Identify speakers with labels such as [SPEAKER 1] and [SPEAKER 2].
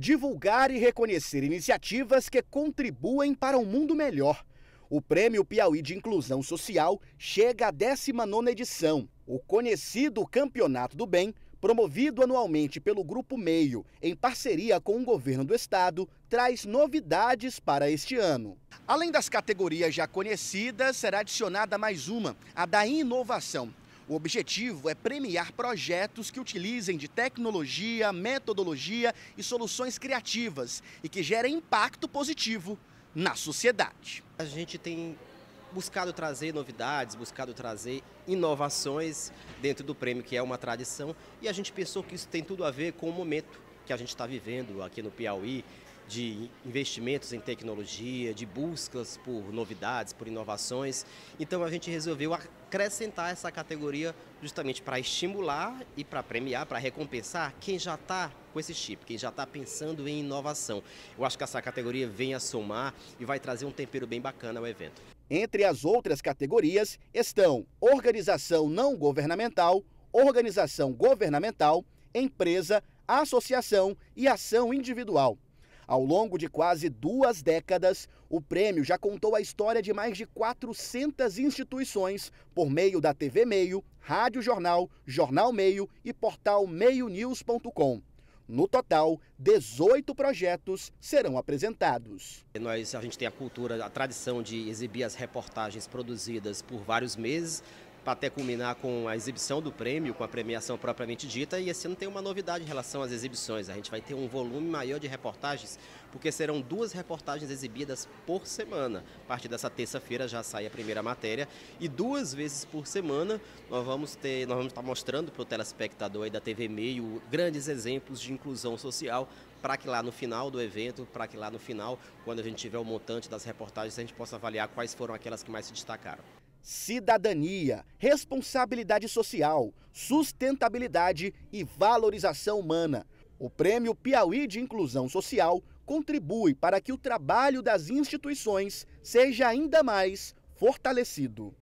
[SPEAKER 1] divulgar e reconhecer iniciativas que contribuem para um mundo melhor. O Prêmio Piauí de Inclusão Social chega à 19ª edição. O conhecido Campeonato do Bem, promovido anualmente pelo Grupo Meio, em parceria com o governo do estado, traz novidades para este ano. Além das categorias já conhecidas, será adicionada mais uma, a da inovação. O objetivo é premiar projetos que utilizem de tecnologia, metodologia e soluções criativas e que gerem impacto positivo na sociedade.
[SPEAKER 2] A gente tem buscado trazer novidades, buscado trazer inovações dentro do prêmio, que é uma tradição, e a gente pensou que isso tem tudo a ver com o momento que a gente está vivendo aqui no Piauí, de investimentos em tecnologia, de buscas por novidades, por inovações. Então a gente resolveu acrescentar essa categoria justamente para estimular e para premiar, para recompensar quem já está com esse chip, quem já está pensando em inovação. Eu acho que essa categoria vem a somar e vai trazer um tempero bem bacana ao evento.
[SPEAKER 1] Entre as outras categorias estão organização não governamental, organização governamental, empresa, associação e ação individual. Ao longo de quase duas décadas, o prêmio já contou a história de mais de 400 instituições por meio da TV Meio, Rádio Jornal, Jornal Meio e portal meionews.com. No total, 18 projetos serão apresentados.
[SPEAKER 2] Nós, a gente tem a cultura, a tradição de exibir as reportagens produzidas por vários meses até culminar com a exibição do prêmio, com a premiação propriamente dita. E esse ano tem uma novidade em relação às exibições. A gente vai ter um volume maior de reportagens, porque serão duas reportagens exibidas por semana. A partir dessa terça-feira já sai a primeira matéria e duas vezes por semana nós vamos ter, nós vamos estar mostrando para o telespectador da TV Meio grandes exemplos de inclusão social para que lá no final do evento, para que lá no final, quando a gente tiver o montante das reportagens, a gente possa avaliar quais foram aquelas que mais se destacaram
[SPEAKER 1] cidadania, responsabilidade social, sustentabilidade e valorização humana. O Prêmio Piauí de Inclusão Social contribui para que o trabalho das instituições seja ainda mais fortalecido.